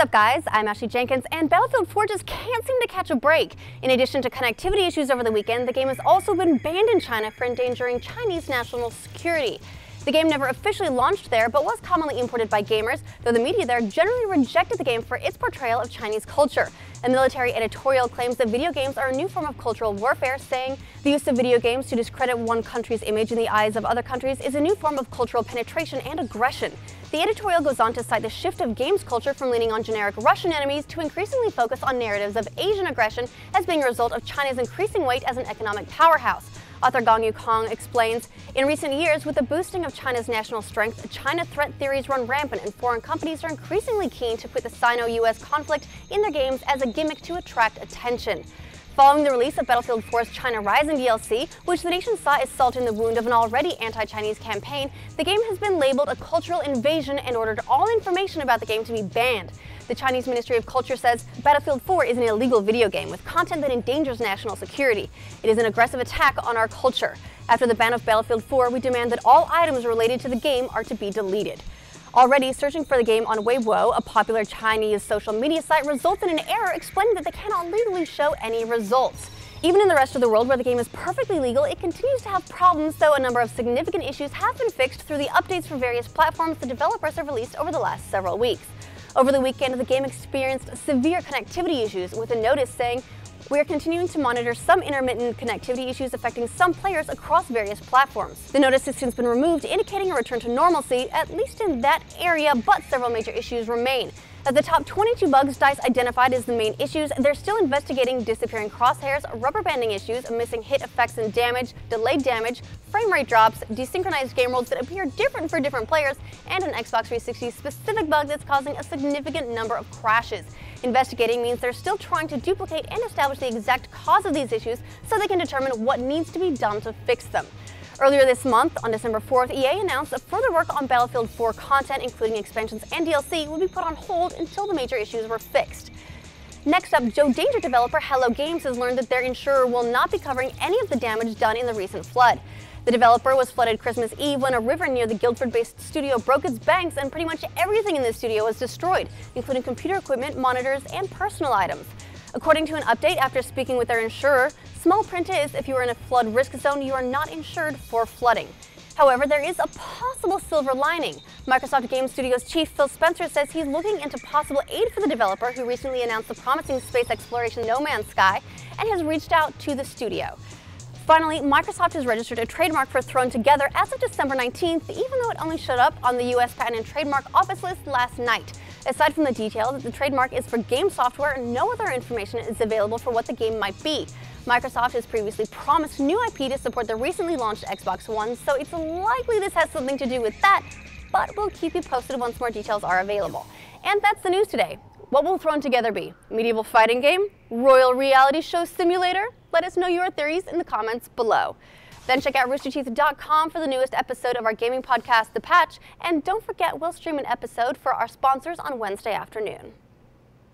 up, guys? I'm Ashley Jenkins, and Battlefield 4 just can't seem to catch a break. In addition to connectivity issues over the weekend, the game has also been banned in China for endangering Chinese national security. The game never officially launched there, but was commonly imported by gamers, though the media there generally rejected the game for its portrayal of Chinese culture. A military editorial claims that video games are a new form of cultural warfare, saying the use of video games to discredit one country's image in the eyes of other countries is a new form of cultural penetration and aggression. The editorial goes on to cite the shift of games culture from leaning on generic Russian enemies to increasingly focus on narratives of Asian aggression as being a result of China's increasing weight as an economic powerhouse. Author Gong Yu Kong explains, in recent years, with the boosting of China's national strength, China threat theories run rampant and foreign companies are increasingly keen to put the Sino-US conflict in their games as a gimmick to attract attention. Following the release of Battlefield 4's China Rising DLC, which the nation saw as salt in the wound of an already anti-Chinese campaign, the game has been labeled a cultural invasion and ordered all information about the game to be banned. The Chinese Ministry of Culture says Battlefield 4 is an illegal video game with content that endangers national security. It is an aggressive attack on our culture. After the ban of Battlefield 4, we demand that all items related to the game are to be deleted. Already, searching for the game on Weibo, a popular Chinese social media site, results in an error explaining that they cannot legally show any results. Even in the rest of the world where the game is perfectly legal, it continues to have problems, though a number of significant issues have been fixed through the updates for various platforms the developers have released over the last several weeks. Over the weekend, the game experienced severe connectivity issues, with a notice saying, we are continuing to monitor some intermittent connectivity issues affecting some players across various platforms. The notice has since been removed, indicating a return to normalcy, at least in that area, but several major issues remain. Of the top 22 bugs DICE identified as the main issues, they're still investigating disappearing crosshairs, rubber banding issues, missing hit effects and damage, delayed damage, frame rate drops, desynchronized game worlds that appear different for different players, and an Xbox 360 specific bug that's causing a significant number of crashes. Investigating means they're still trying to duplicate and establish the exact cause of these issues so they can determine what needs to be done to fix them. Earlier this month, on December 4th, EA announced that further work on Battlefield 4 content, including expansions and DLC, would be put on hold until the major issues were fixed. Next up, Joe Danger developer Hello Games has learned that their insurer will not be covering any of the damage done in the recent flood. The developer was flooded Christmas Eve when a river near the Guildford-based studio broke its banks and pretty much everything in the studio was destroyed, including computer equipment, monitors, and personal items. According to an update after speaking with their insurer, small print is if you are in a flood risk zone, you are not insured for flooding. However, there is a possible silver lining. Microsoft Game Studios chief Phil Spencer says he's looking into possible aid for the developer who recently announced the promising space exploration No Man's Sky and has reached out to the studio. Finally, Microsoft has registered a trademark for Throne Together as of December 19th, even though it only showed up on the US Patent and Trademark Office list last night. Aside from the detail that the trademark is for game software, no other information is available for what the game might be. Microsoft has previously promised new IP to support the recently launched Xbox One, so it's likely this has something to do with that, but we'll keep you posted once more details are available. And that's the news today. What will Throne Together be? Medieval fighting game? Royal reality show simulator? Let us know your theories in the comments below. Then check out roosterteeth.com for the newest episode of our gaming podcast, The Patch, and don't forget we'll stream an episode for our sponsors on Wednesday afternoon.